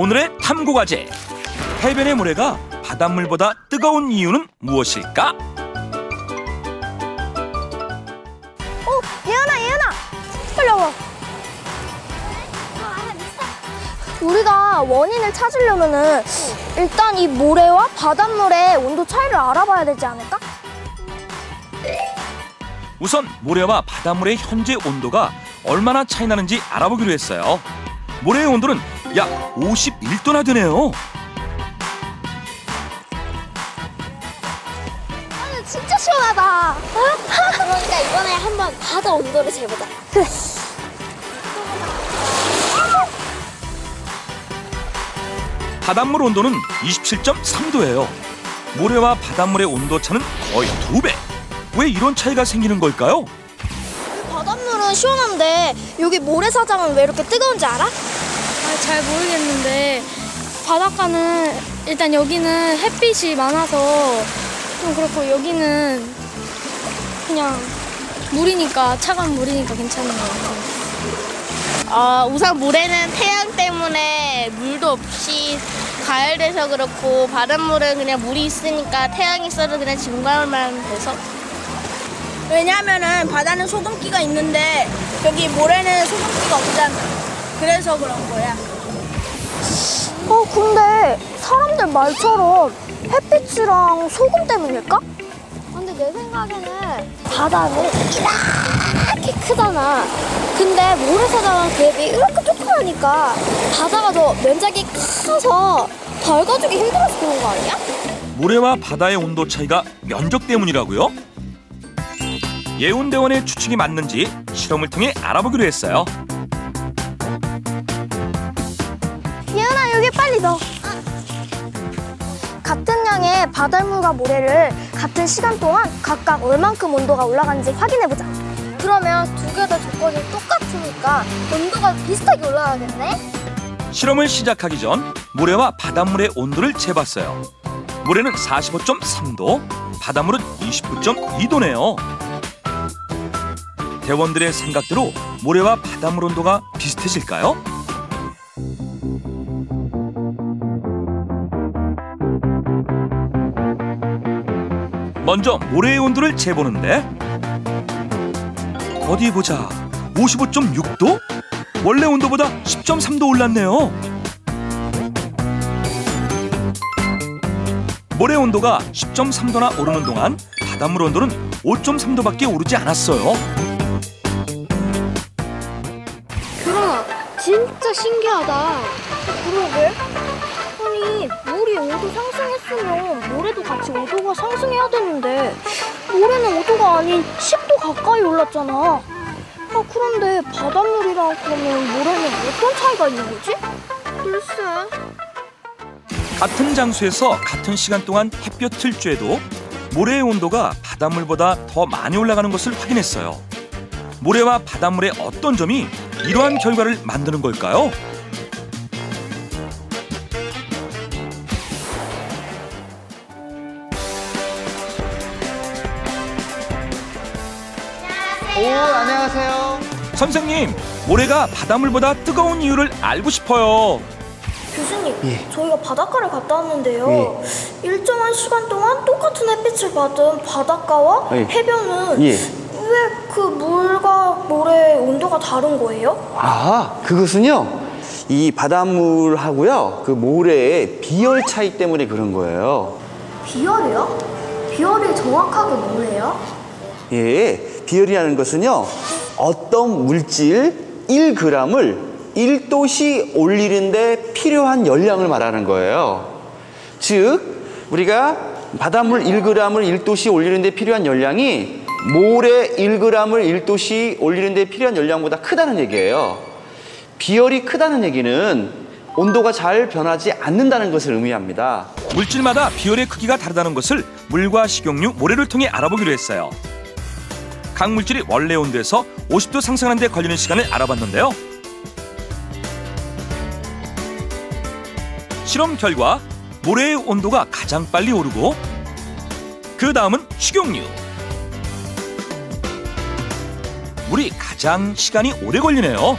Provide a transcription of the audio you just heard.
오늘의 탐구 과제. 해변의 모래가 바닷물보다 뜨거운 이유는 무엇일까? 어, 예은아, 예은아, 빨리 와. 우리가 원인을 찾으려면은 일단 이 모래와 바닷물의 온도 차이를 알아봐야 되지 않을까? 우선 모래와 바닷물의 현재 온도가 얼마나 차이 나는지 알아보기로 했어요. 모래의 온도는 약 51도나 되네요. 아니, 진짜 시원하다. 그러니까 이번에 한번 바다 온도를 재보자. 그래. 바닷물 온도는 27.3도예요. 모래와 바닷물의 온도 차는 거의 두 배. 왜 이런 차이가 생기는 걸까요? 바닷물은 시원한데 여기 모래사장은 왜 이렇게 뜨거운지 알아? 아, 잘 모르겠는데 바닷가는 일단 여기는 햇빛이 많아서 좀 그렇고 여기는 그냥 물이니까 차가운 물이니까 괜찮은 것 같아요. 어, 우선 모래는 태양 때문에 물도 없이 가열돼서 그렇고 바닷물은 그냥 물이 있으니까 태양이 있어도 그냥 증발만 돼서 왜냐면은 바다는 소금기가 있는데 여기 모래는 소금기가 없잖아. 그래서 그런 거야. 어, 근데 사람들 말처럼 햇빛이랑 소금 때문일까? 근데 내 생각에는 바다는 이렇게 크잖아. 근데 모래사장은 대비 이렇게 조그마니까 바다가 더 면적이 커서 덜거주기 힘들어서 그런 거 아니야? 모래와 바다의 온도 차이가 면적 때문이라고요? 예운대원의 추측이 맞는지 실험을 통해 알아보기로 했어요. 빨리 넣어. 같은 양의 바닷물과 모래를 같은 시간 동안 각각 얼만큼 온도가 올라가는지 확인해보자. 그러면 두 개 다 조건이 똑같으니까 온도가 비슷하게 올라가겠네? 실험을 시작하기 전 모래와 바닷물의 온도를 재봤어요. 모래는 45.3도, 바닷물은 29.2도네요. 대원들의 생각대로 모래와 바닷물 온도가 비슷해질까요? 먼저 모래의 온도를 재보는데 어디 보자 55.6도? 원래 온도보다 10.3도 올랐네요. 모래 온도가 10.3도나 오르는 동안 바닷물 온도는 5.3도밖에 오르지 않았어요. 규런아 진짜 신기하다. 그러게? 물이 5도 상승했으면 모래도 같이 5도가 상승해야 되는데 모래는 5도가 아닌 10도 가까이 올랐잖아. 아 그런데 바닷물이랑 그러면 모래는 어떤 차이가 있는 거지? 글쎄. 같은 장소에서 같은 시간 동안 햇볕을 쬐도 모래의 온도가 바닷물보다 더 많이 올라가는 것을 확인했어요. 모래와 바닷물의 어떤 점이 이러한 결과를 만드는 걸까요? 오, 안녕하세요. 선생님, 모래가 바닷물보다 뜨거운 이유를 알고 싶어요. 교수님, 예. 저희가 바닷가를 갔다 왔는데요. 일정한 시간 동안 똑같은 햇빛을 받은 바닷가와 예. 해변은 예. 왜그 물과 모래의 온도가 다른 거예요? 아, 그것은요. 이 바닷물하고요. 그 모래의 비열 차이 때문에 그런 거예요. 비열이요? 비열이 정확하게 뭐예요? 예. 비열이라는 것은요. 어떤 물질 1g을 1도씨 올리는데 필요한 열량을 말하는 거예요. 즉, 우리가 바닷물 1g을 1도씨 올리는데 필요한 열량이 모래 1g을 1도씨 올리는데 필요한 열량보다 크다는 얘기예요. 비열이 크다는 얘기는 온도가 잘 변하지 않는다는 것을 의미합니다. 물질마다 비열의 크기가 다르다는 것을 물과 식용유, 모래를 통해 알아보기로 했어요. 각 물질이 원래 온도에서 50도 상승하는 데 걸리는 시간을 알아봤는데요. 실험 결과 모래의 온도가 가장 빨리 오르고 그 다음은 식용유. 물이 가장 시간이 오래 걸리네요.